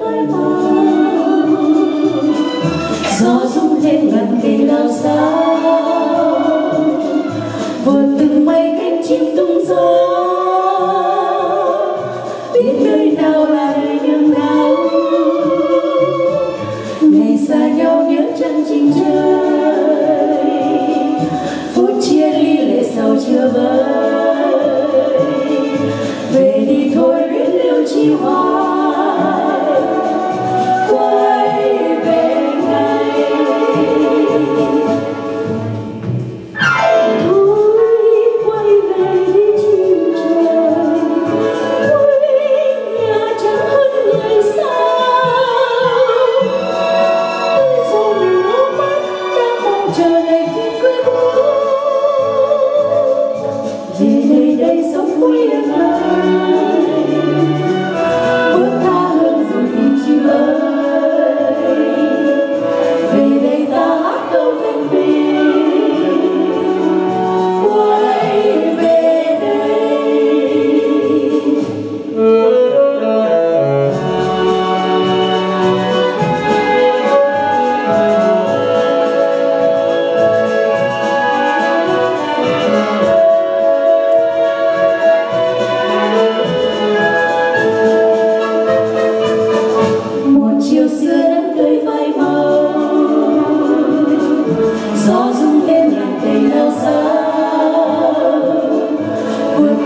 phai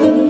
the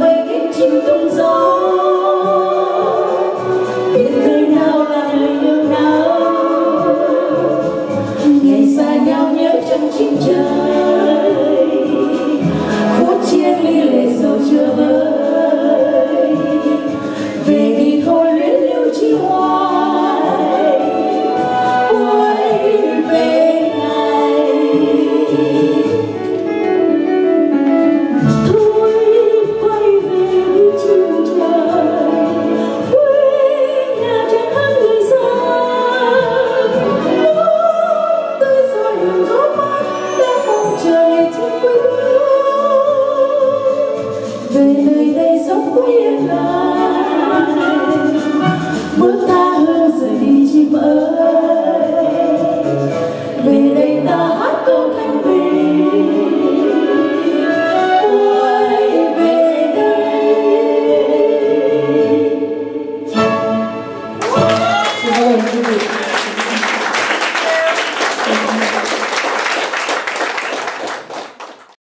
Były daj só twoje plany